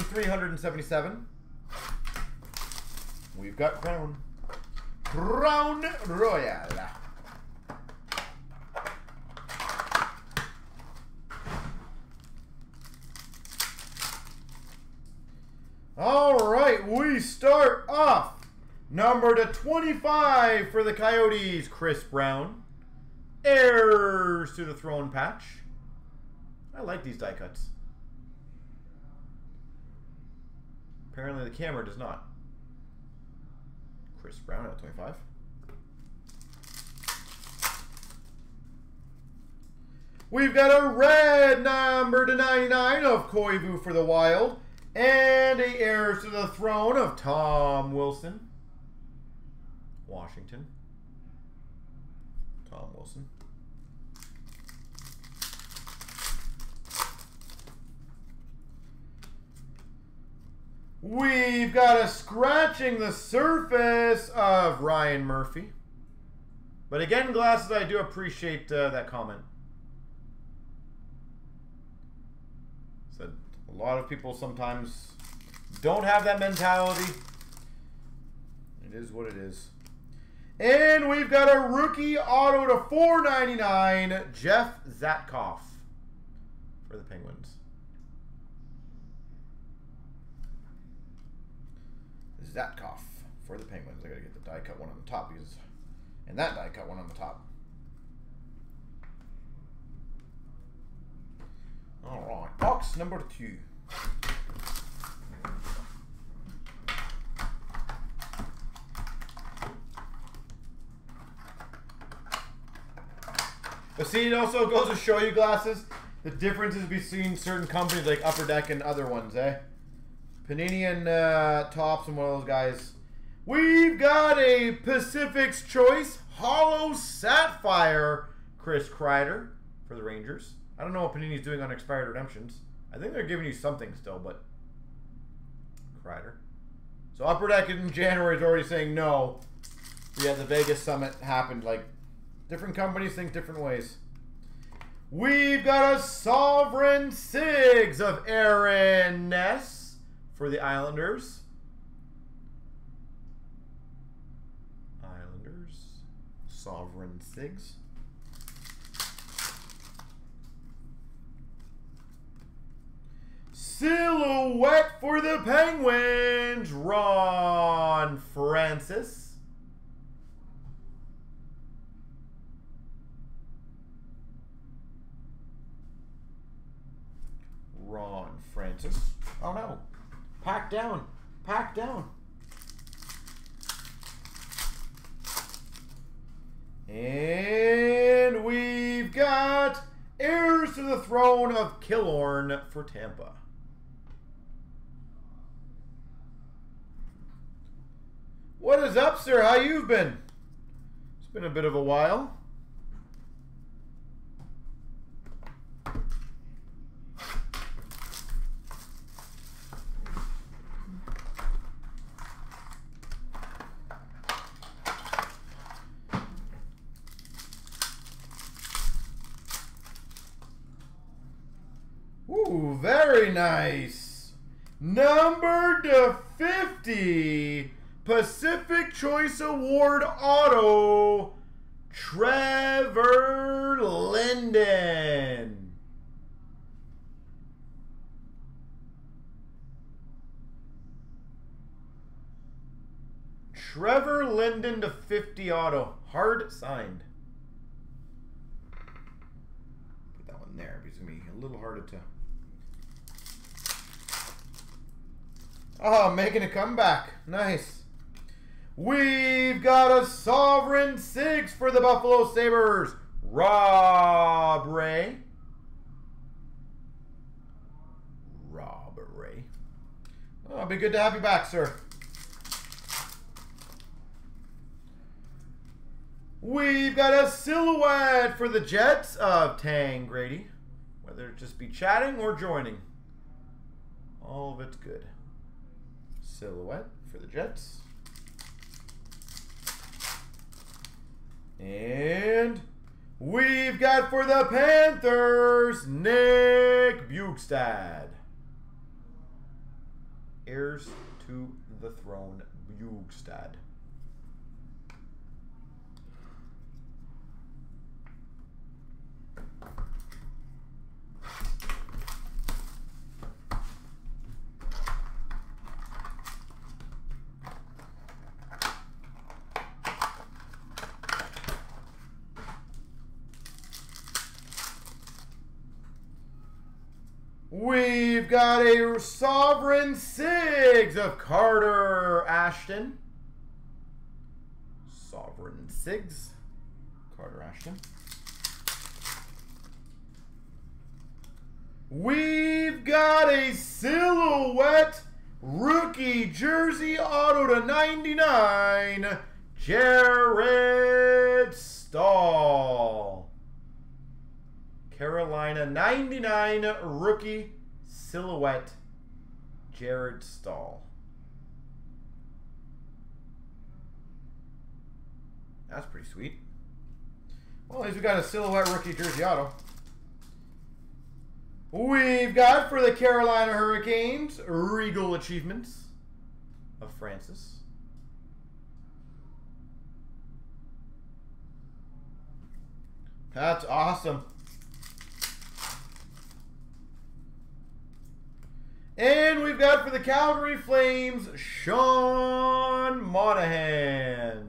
377. We've got Crown. Crown Royale. All right, we start off number to 25 for the Coyotes, Chris Brown. Heirs to the throne patch. I like these die cuts. Apparently the camera does not. Chris Brown at 25. We've got a red number to 99 of Koivu for the Wild. And a heirs to the throne of Tom Wilson. Washington. Tom Wilson. We've got a scratching the surface of Ryan Murphy. But again, glasses, I do appreciate uh, that comment. Said a lot of people sometimes don't have that mentality. It is what it is. And we've got a rookie auto to 499, Jeff Zatkoff for the Penguins. Zatkoff for the Penguins. I gotta get the die cut one on the top because, and that die cut one on the top. All right, box number two. But see, it also goes to show you glasses the differences between certain companies like Upper Deck and other ones, eh? Panini and uh, Topps and one of those guys. We've got a Pacific's Choice Hollow Sapphire Chris Kreider for the Rangers. I don't know what Panini's doing on expired redemptions. I think they're giving you something still, but Kreider. So Upper Deck in January is already saying no. Yeah, the Vegas Summit happened. Like, different companies think different ways. We've got a Sovereign Sigs of Aaron Ness for the Islanders. Islanders. Sovereign Sigs. Silhouette for the Penguins, Ron Francis. Ron Francis. Oh no. Pack down. Pack down. And we've got heirs to the throne of Killorn for Tampa. What is up, sir? How you been? It's been a bit of a while. Very nice. Number to 50. Pacific Choice Award Auto, Trevor Linden. Trevor Linden to 50 auto. Hard signed. Put that one there because it's going to be a little harder to... Oh, making a comeback. Nice. We've got a Sovereign Sigs for the Buffalo Sabres. Rob Ray. Rob Ray. Oh, it'll be good to have you back, sir. We've got a silhouette for the Jets of Tang Grady. Whether it just be chatting or joining. All of it's good. Silhouette for the Jets. And we've got for the Panthers, Nick Bjugstad. Heirs to the Throne, Bjugstad. We've got a Sovereign Sigs of Carter Ashton. Sovereign Sigs, Carter Ashton. We've got a Silhouette Rookie Jersey Auto to 99, Jared Carolina 99 rookie silhouette Jared Staal. That's pretty sweet. Well, at least we got a silhouette rookie jersey auto. We've got for the Carolina Hurricanes Regal Achievements of Francis. That's awesome. And we've got for the Calgary Flames, Sean Monahan.